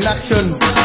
in action.